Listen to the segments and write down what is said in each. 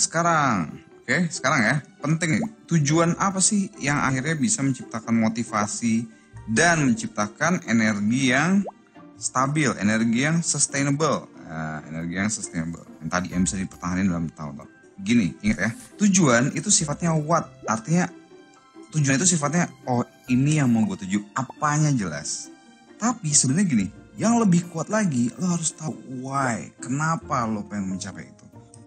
sekarang, oke, sekarang ya, penting. Tujuan apa sih yang akhirnya bisa menciptakan motivasi dan menciptakan energi yang stabil, energi yang sustainable, nah, energi yang sustainable. Yang tadi yang bisa dipertahankan dalam tahun-tahun. Gini, ingat ya, tujuan itu sifatnya what, artinya tujuan itu sifatnya oh ini yang mau gue tuju, apanya jelas. Tapi sebenarnya gini, yang lebih kuat lagi, lo harus tahu why, kenapa lo pengen mencapai itu.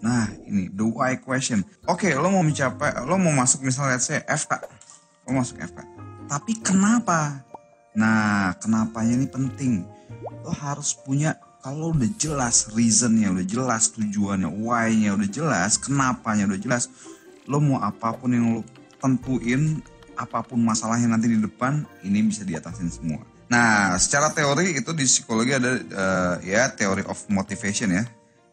Nah, ini the why question. Oke, lo mau mencapai, lo mau masuk misalnya let's say FK. Lo masuk FK. Tapi kenapa? Nah, kenapanya ini penting. Lo harus punya kalau udah jelas reasonnya, udah jelas tujuannya, why-nya udah jelas, kenapanya udah jelas, lo mau apa pun yang lo tentuin, apa pun masalahnya nanti di depan, ini bisa diatasin semua. Nah, secara teori itu di psikologi ada uh, ya teori of motivation ya,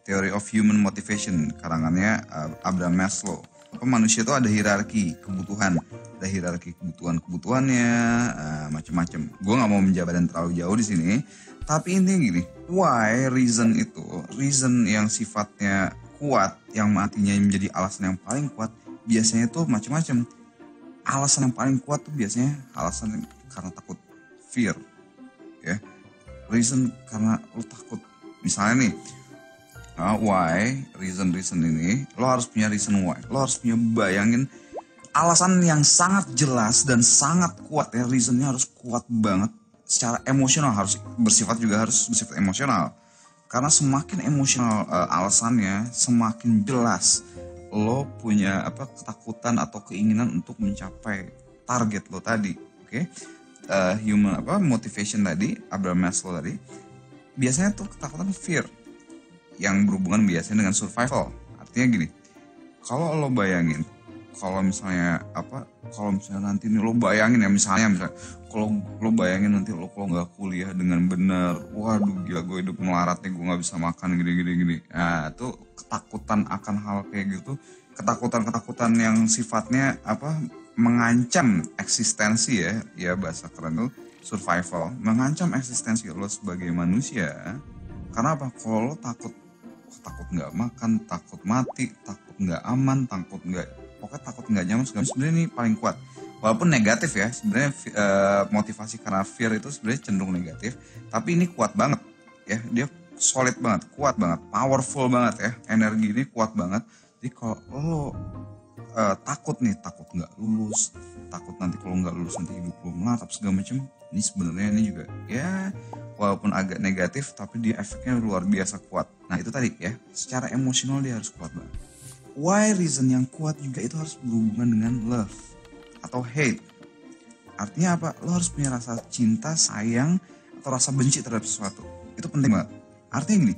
teori of human motivation karangannya uh, Abraham Maslow. Apa manusia itu ada hierarki kebutuhan, ada hierarki kebutuhan kebutuhannya uh, macam-macam. Gue nggak mau menjabarkan terlalu jauh di sini, tapi intinya gini, why reason itu, reason yang sifatnya kuat, yang matinya menjadi alasan yang paling kuat, biasanya itu macam-macam. Alasan yang paling kuat tuh biasanya alasan karena takut fear ya reason karena lo takut misalnya nih uh, why reason reason ini? Lo harus punya reason why. Lo harus punya bayangin alasan yang sangat jelas dan sangat kuat ya. Reasonnya harus kuat banget. Secara emosional harus bersifat juga harus bersifat emosional. Karena semakin emosional uh, alasannya semakin jelas lo punya apa ketakutan atau keinginan untuk mencapai target lo tadi oke? Okay? uh, human apa motivation tadi Abraham Maslow tadi. Biasanya tuh ketakutan fear yang berhubungan biasanya dengan survival. Artinya gini kalau lo bayangin kalau misalnya apa kalau misalnya nanti nih lo bayangin ya misalnya misalnya kalau lo bayangin nanti lo kalau nggak kuliah dengan benar waduh gila gue hidup melarat nih gue nggak bisa makan gini gini nah itu ketakutan akan hal kayak gitu ketakutan ketakutan yang sifatnya apa mengancam eksistensi ya ya bahasa keren tuh survival mengancam eksistensi lo sebagai manusia. Karena apa? Kalau lo takut takut nggak makan takut mati takut nggak aman takut nggak pokoknya takut nggak nyaman sebenarnya ini paling kuat. Walaupun negatif ya sebenarnya uh, motivasi karena fear itu sebenarnya cenderung negatif tapi ini kuat banget ya. Dia solid banget kuat banget powerful banget ya. Energi ini kuat banget. Jadi kalau lo uh, takut nih takut nggak lulus takut nanti kalau nggak lulus nanti hidup lo melatap segala macam ini sebenarnya ini juga ya walaupun agak negatif tapi dia efeknya luar biasa kuat. Nah itu tadi ya secara emosional dia harus kuat banget why reason yang kuat juga itu harus berhubungan dengan love atau hate. Artinya apa? Lo harus punya rasa cinta sayang atau rasa benci terhadap sesuatu. Itu penting banget artinya gini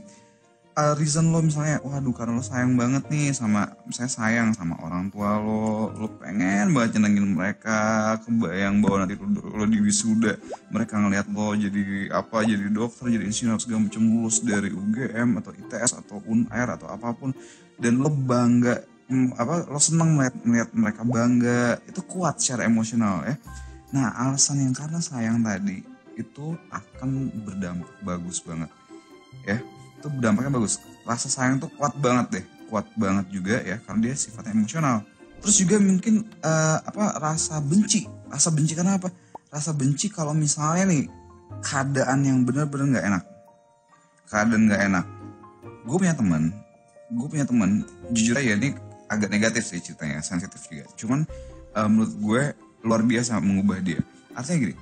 uh, reason lo misalnya waduh karena lo sayang banget nih sama misalnya sayang sama orang tua lo lo pengen banget nyenengin mereka kebayang bahwa nanti lo, lo di wisuda mereka ngelihat lo jadi apa jadi dokter jadi insinyur segala macam lulus dari UGM atau ITS atau UNAIR atau apa pun dan lo bangga mm, apa lo seneng melihat, melihat mereka bangga. Itu kuat secara emosional ya. Nah alasan yang karena sayang tadi itu akan berdampak bagus banget ya itu dampaknya bagus. Rasa sayang tuh kuat banget deh. Kuat banget juga ya karena dia sifatnya emosional. Terus juga mungkin uh, apa rasa benci. Rasa benci karena apa? Rasa benci kalau misalnya nih keadaan yang benar-benar nggak enak. Keadaan nggak enak. Gue punya teman. Gue punya teman. Jujur aja ini agak negatif sih ceritanya sensitif juga. Cuman uh, menurut gue luar biasa mengubah dia. Artinya gini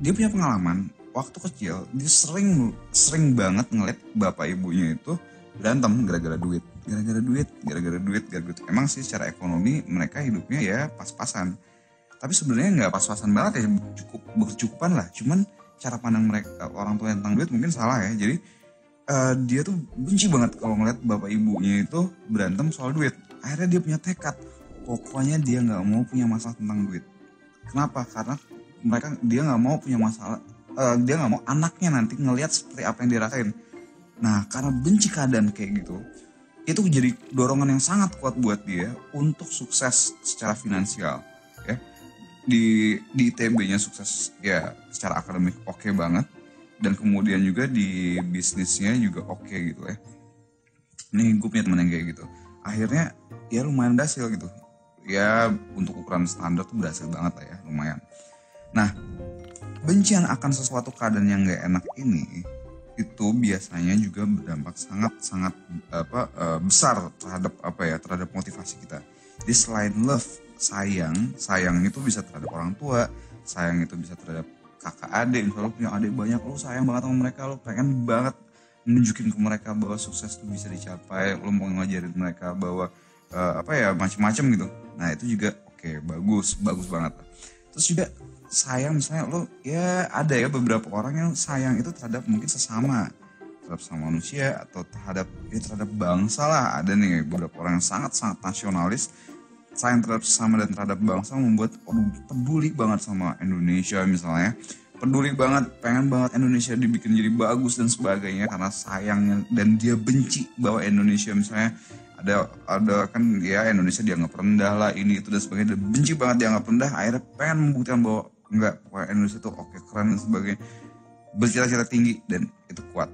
dia punya pengalaman waktu kecil dia sering sering banget ngeliat bapak ibunya itu berantem gara-gara duit. Gara-gara duit gara-gara duit gara-gara duit. Emang sih secara ekonomi mereka hidupnya ya pas-pasan. Tapi sebenarnya nggak pas-pasan banget ya cukup bercukupan lah. Cuman cara pandang mereka orang tua tentang duit mungkin salah ya. Jadi uh, dia tuh benci banget kalau ngeliat bapak ibunya itu berantem soal duit. Akhirnya dia punya tekad. Pokoknya dia nggak mau punya masalah tentang duit. Kenapa? Karena mereka dia nggak mau punya masalah uh, dia nggak mau anaknya nanti ngelihat seperti apa yang dirasain. Nah karena benci keadaan kayak gitu itu jadi dorongan yang sangat kuat buat dia untuk sukses secara finansial ya. Di di ITB-nya sukses ya secara akademik oke okay banget. Dan kemudian juga di bisnisnya juga oke okay gitu ya. Ini gue punya teman yang kayak gitu. Akhirnya ya lumayan berhasil gitu. Ya untuk ukuran standar tuh berhasil banget lah ya lumayan. Nah bencian akan sesuatu keadaan yang gak enak ini itu biasanya juga berdampak sangat sangat apa uh, besar terhadap apa ya terhadap motivasi kita. Jadi selain love sayang sayang itu bisa terhadap orang tua sayang itu bisa terhadap kakak adik misalnya punya adik banyak lo sayang banget sama mereka lo pengen banget nunjukin ke mereka bahwa sukses itu bisa dicapai lo mau ngajarin mereka bahwa uh, apa ya macam-macam gitu. Nah itu juga oke okay, bagus bagus banget. Terus juga sayang misalnya lo ya ada ya beberapa orang yang sayang itu terhadap mungkin sesama terhadap sama manusia atau terhadap ya terhadap bangsa lah. Ada nih beberapa orang yang sangat sangat nasionalis. Sayang terhadap sesama dan terhadap bangsa membuat oh, peduli banget sama Indonesia misalnya. Peduli banget pengen banget Indonesia dibikin jadi bagus dan sebagainya. Karena sayangnya dan dia benci bahwa Indonesia misalnya ada ada kan ya Indonesia dianggap rendah lah ini itu dan sebagainya. Dan benci banget dianggap rendah akhirnya pengen membuktikan bahwa enggak pokoknya Indonesia tuh oke keren dan sebagainya. Bercita-cita tinggi dan itu kuat